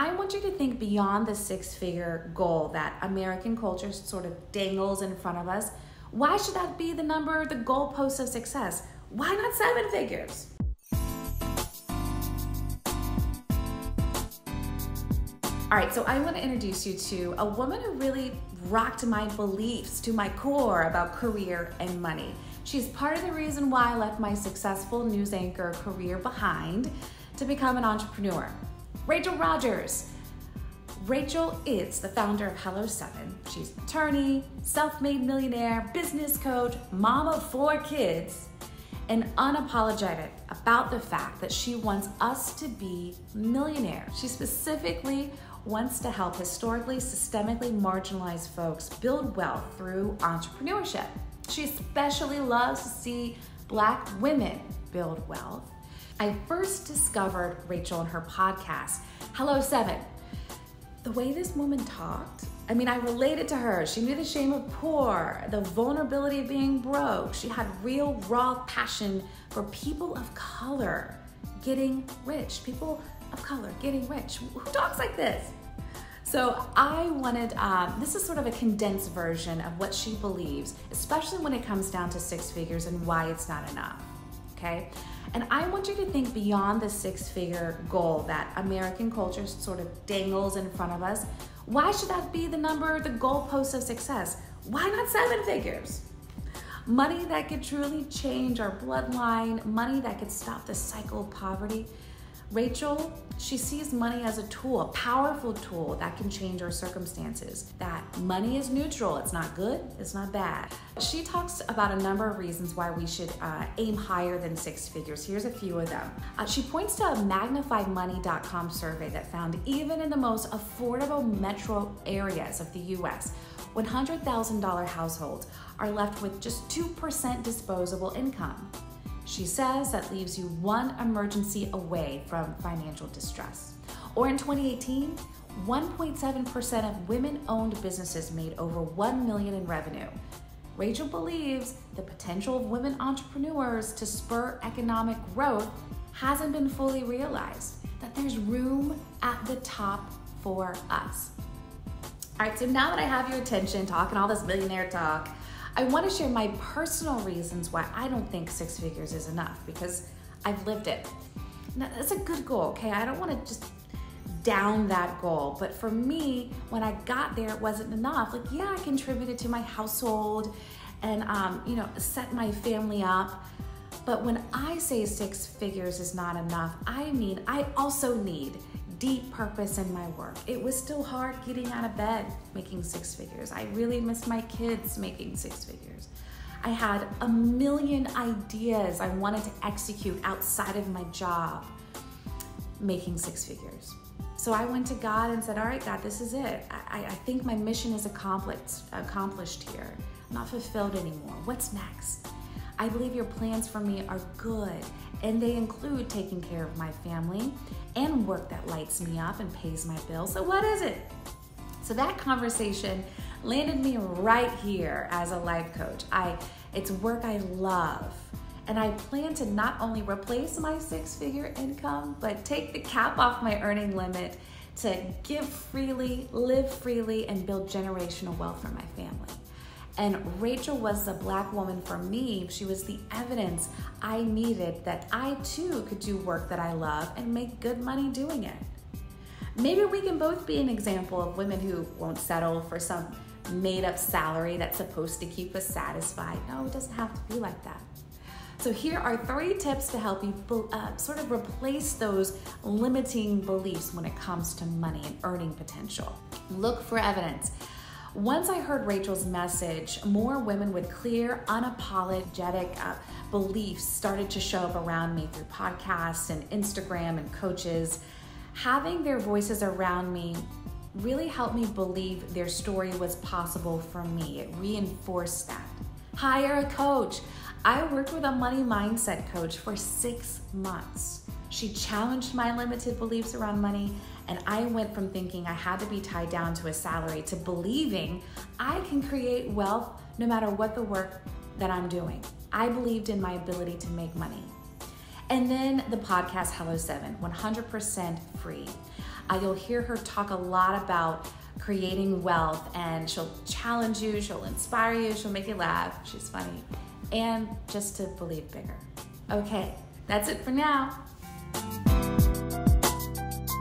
I want you to think beyond the six figure goal that American culture sort of dangles in front of us. Why should that be the number, the goalpost of success? Why not seven figures? All right, so I want to introduce you to a woman who really rocked my beliefs to my core about career and money. She's part of the reason why I left my successful news anchor career behind to become an entrepreneur. Rachel Rodgers. Rachel is the founder of Hello Seven. She's an attorney, self made millionaire, business coach, mom of four kids, and unapologetic about the fact that she wants us to be millionaires. She specifically wants to help historically, systemically marginalized folks build wealth through entrepreneurship. She especially loves to see Black women build wealth I first discovered Rachel and her podcast, Hello Seven. The way this woman talked, I mean, I related to her. She knew the shame of poor, the vulnerability of being broke. She had real, raw passion for people of color getting rich, people of color getting rich. Who talks like this? So I wanted, um, this is sort of a condensed version of what she believes, especially when it comes down to six figures and why it's not enough. Okay? And I want you to think beyond the six figure goal that American culture sort of dangles in front of us. Why should that be the number, the goalpost of success? Why not seven figures? Money that could truly change our bloodline, money that could stop the cycle of poverty. Rachel, she sees money as a tool, a powerful tool that can change our circumstances. That money is neutral, it's not good, it's not bad. She talks about a number of reasons why we should uh, aim higher than six figures. Here's a few of them. Uh, she points to a magnifiedmoney.com survey that found even in the most affordable metro areas of the US, $100,000 households are left with just 2% disposable income. She says that leaves you one emergency away from financial distress. Or in 2018, 1.7% of women-owned businesses made over 1 million in revenue. Rachel believes the potential of women entrepreneurs to spur economic growth hasn't been fully realized, that there's room at the top for us. All right, so now that I have your attention talking all this millionaire talk, I want to share my personal reasons why I don't think six figures is enough because I've lived it. Now, that's a good goal, okay? I don't want to just down that goal. But for me, when I got there, it wasn't enough. Like, yeah, I contributed to my household and, um, you know, set my family up. But when I say six figures is not enough, I mean, I also need deep purpose in my work. It was still hard getting out of bed making six figures. I really missed my kids making six figures. I had a million ideas I wanted to execute outside of my job making six figures. So I went to God and said, All right, God, this is it. I, I think my mission is accomplished, accomplished here. I'm not fulfilled anymore. What's next? I believe your plans for me are good, and they include taking care of my family and work that lights me up and pays my bills. So, what is it? So, that conversation landed me right here as a life coach. I, it's work I love. And I plan to not only replace my six figure income, but take the cap off my earning limit to give freely, live freely, and build generational wealth for my family. And Rachel was the black woman for me. She was the evidence I needed that I too could do work that I love and make good money doing it. Maybe we can both be an example of women who won't settle for some made up salary that's supposed to keep us satisfied. No, it doesn't have to be like that. So, here are three tips to help you uh, sort of replace those limiting beliefs when it comes to money and earning potential. Look for evidence. Once I heard Rachel's message, more women with clear, unapologetic uh, beliefs started to show up around me through podcasts and Instagram and coaches. Having their voices around me really helped me believe their story was possible for me. It reinforced that. Hire a coach. I worked with a money mindset coach for six months. She challenged my limited beliefs around money, and I went from thinking I had to be tied down to a salary to believing I can create wealth no matter what the work that I'm doing. I believed in my ability to make money. And then the podcast Hello 7, 100% free. Uh, you'll hear her talk a lot about creating wealth and she'll challenge you, she'll inspire you, she'll make you laugh. She's funny. And just to believe bigger. Okay, that's it for now.